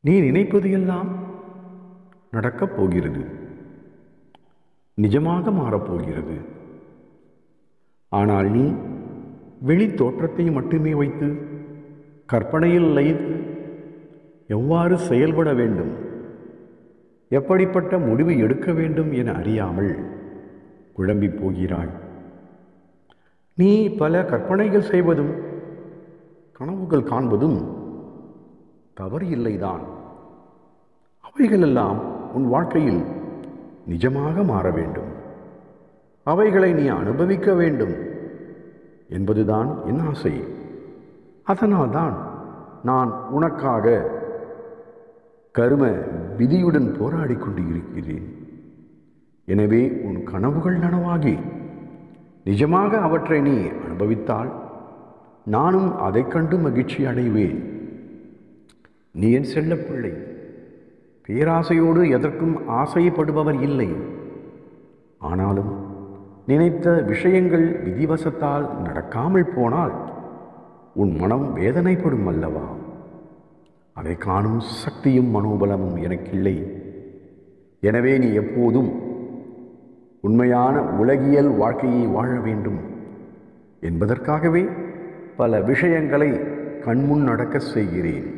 நீ நினைப்பது எல்லாம் நடக்கப் போகிறது. நிஜமாக மாறப்போகிறது ஆனால் நீ வெளி தோற்றத்தை மட்டுமே வைத்து கற்பனையில் லயித்து எவ்வாறு செயல்பட வேண்டும்? எப்படிப்பட்ட முடிவு எடுக்க வேண்டும் என அறியாமல் குழம்பி போகிறாய். நீ பல கற்பனைகள் செய்வதும் கனவுகள் காண்பதும் தவறு இல்லைதான். அவைகளெல்லாம் உன் வாழ்க்கையில் நிஜமாக மாற வேண்டும். அவைகளை நீ அனுபவிக்க வேண்டும் என்பதுதான் என் ஆசை. அதனால்தான் நான் உனக்காக கரும விதியுடன் போராடி கொண்டு இருக்கிறேன் எனவே உன் கனவுகள் நனவாகி நிஜமாக அவற்றை நீ அனுபவித்தால் நானும் அதைக் கண்டு மகிழ்ச்சி அடைவேன். நீ என் செல்லப்பிள்ளை பேராசையோடு எதற்கும் ஆசைப்படுபவர் இல்லை. ஆனாலும் நினைத்த விஷயங்கள் விதிவசத்தால் நடக்காமல் போனால் உன் மனம் வேதனைப்படும் அல்லவா? அதை காணும் சக்தியும் மனோபலமும் எனக்கில்லை. எனவே நீ எப்போதும் உண்மையான உலகியல் வாழ்க்கையை வாழ வேண்டும். என்பதற்காகவே பல விஷயங்களை கண்முன் நடக்க செய்கிறேன்.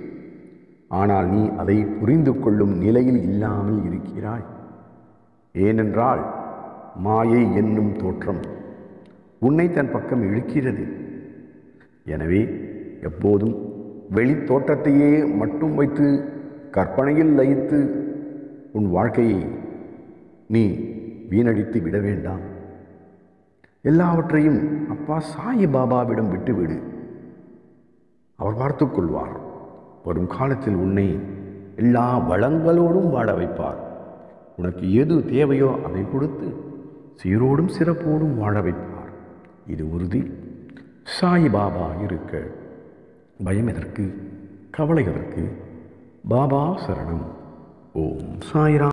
ஆனால் நீ அதை புரிந்து கொள்ளும் நிலையில் இல்லாமல் இருக்கிறாய். ஏனென்றால் மாயை என்னும் தோற்றம் உன்னை தன் பக்கம் இழுக்கிறது. எனவே எப்போதும் வெளி தோற்றத்தையே மட்டும் வைத்து கற்பனையில் லயித்து உன் வாழ்க்கையை நீ வீணடித்து விட வேண்டாம். எல்லாவற்றையும் அப்பா சாயி பாபாவிடம் விட்டுவிடு. அவர் பார்த்துக் கொள்வார். வரும் காலத்தில் உன்னை எல்லா வளங்களோடும் வாழ வைப்பார். உனக்கு எது தேவையோ அதை கொடுத்து சீரோடும் சிறப்போடும் வாழ வைப்பார். இது உறுதி. சாய் பாபா இருக்க பயம் எதற்கு? கவலை எதற்கு? பாபா சரணம். ஓம் சாய்ராம்.